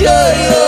yo, yo.